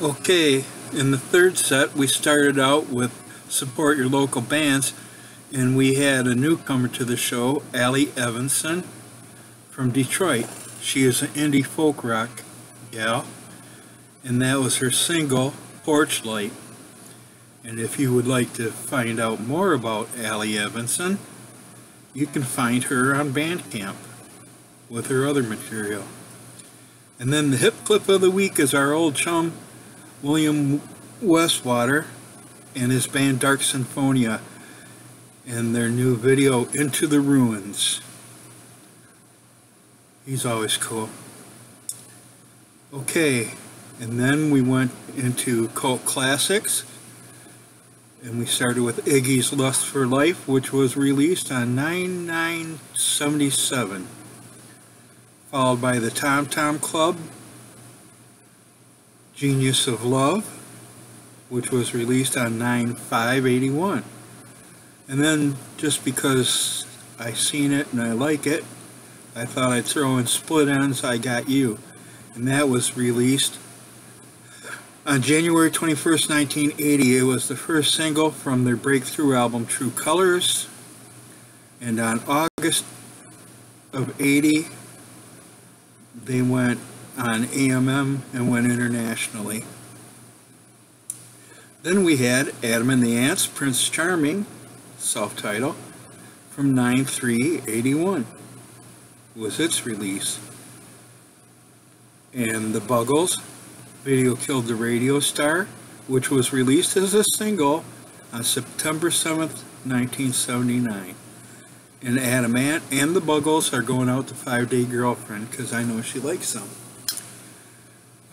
Okay, in the third set we started out with support your local bands and we had a newcomer to the show, Allie Evanson from Detroit. She is an indie folk rock gal and that was her single, Porch Light. And if you would like to find out more about Allie Evanson, you can find her on Bandcamp with her other material. And then the hip clip of the week is our old chum, William Westwater, and his band Dark Symphonia, and their new video, Into the Ruins. He's always cool. Okay, and then we went into cult classics, and we started with Iggy's Lust for Life, which was released on 9977 followed by the Tom Tom Club, Genius of Love, which was released on 9-5-81. And then, just because I seen it and I like it, I thought I'd throw in Split Enz I Got You. And that was released on January 21st, 1980. It was the first single from their breakthrough album, True Colors. And on August of 80, they went on A&M and went internationally. Then we had Adam and the Ants, Prince Charming, self-title, from 9-3-81 was its release. And The Buggles, Video Killed the Radio Star, which was released as a single on September 7th, 1979. And Adam Ant and the Buggles are going out to Five Day Girlfriend because I know she likes them.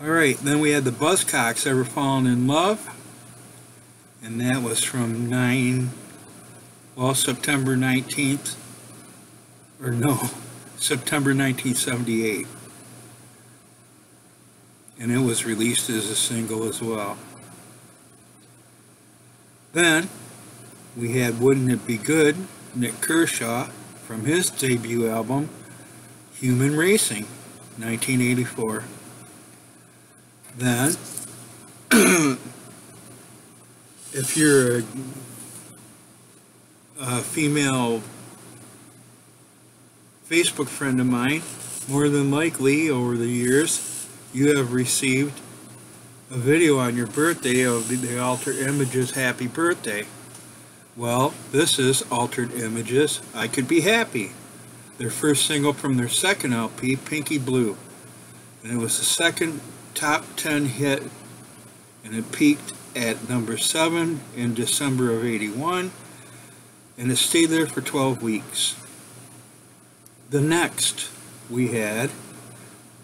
Alright, then we had the Buzzcocks Ever Fallen in Love. And that was from 9, well, September 19th, or no, September 1978. And it was released as a single as well. Then we had Wouldn't It Be Good Nik Kershaw from his debut album, Human Racing, 1984. Then, if you're a, a female Facebook friend of mine, more than likely over the years, you have received a video on your birthday of the Altered Images Happy Birthday. Well, this is Altered Images, I Could Be Happy, their first single from their second LP, Pinky Blue. And it was the second top 10 hit, and it peaked at number 7 in December of 81, and it stayed there for 12 weeks. The next we had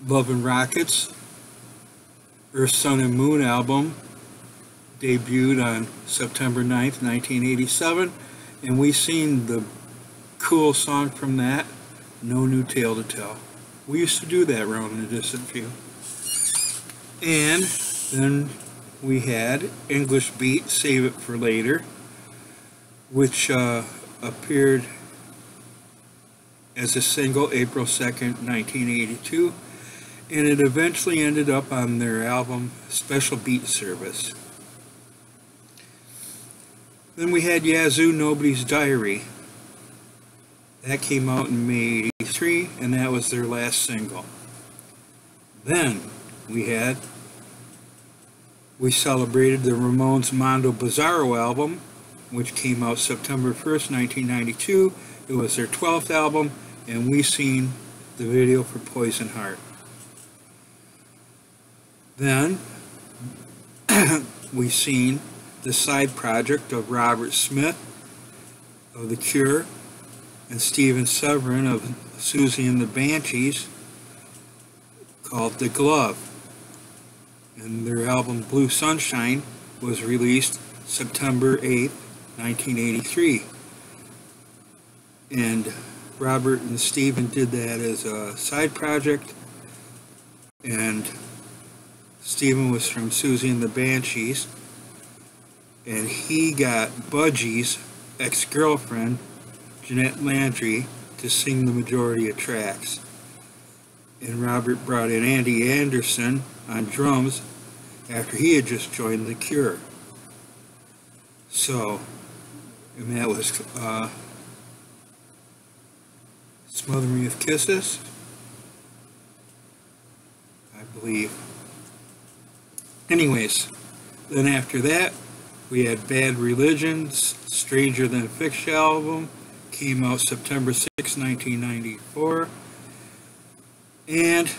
Love and Rockets, Earth, Sun and Moon album, debuted on September 9th, 1987, and we seen the cool song from that, No New Tale to Tell. We used to do that around in the distant few. And then we had English Beat, Save It for Later, which uh, appeared as a single April 2nd, 1982, and it eventually ended up on their album Special Beat Service. Then we had Yazoo Nobody's Diary. That came out in May 83, and that was their last single. Then we had, we celebrated the Ramones Mondo Bizarro album, which came out September 1st, 1992. It was their 12th album, and we seen the video for Poison Heart. Then we seen the side project of Robert Smith of The Cure and Steven Severin of Siouxsie and the Banshees called The Glove. And their album Blue Sunshine was released September 8, 1983. And Robert and Steven did that as a side project. And Steven was from Siouxsie and the Banshees and he got Budgie's ex-girlfriend, Jeanette Landray, to sing the majority of tracks. And Robert brought in Andy Anderson on drums, after he had just joined The Cure. So, and that was uh, Smother Me with Kisses, I believe. Anyways, then after that, we had Bad Religions, Stranger Than Fiction album, came out September 6, 1994. And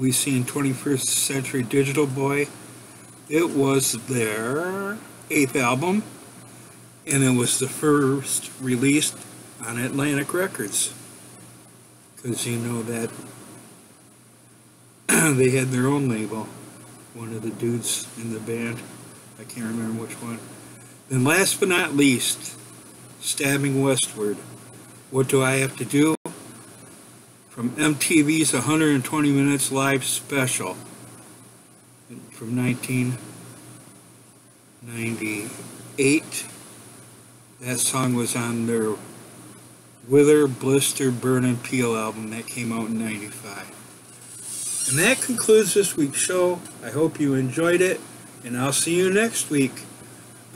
we seen 21st Century Digital Boy. It was their eighth album, and it was the first released on Atlantic Records. Because you know that they had their own label, one of the dudes in the band. I can't remember which one. Then last but not least, Stabbing Westward. What do I have to do? From MTV's 120 Minutes Live Special from 1998. That song was on their Wither, Blister, Burn, and Peel album that came out in 95. And that concludes this week's show. I hope you enjoyed it, and I'll see you next week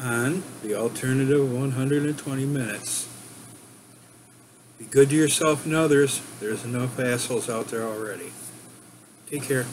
on the alternative 120 minutes. Be good to yourself and others. There's enough assholes out there already. Take care.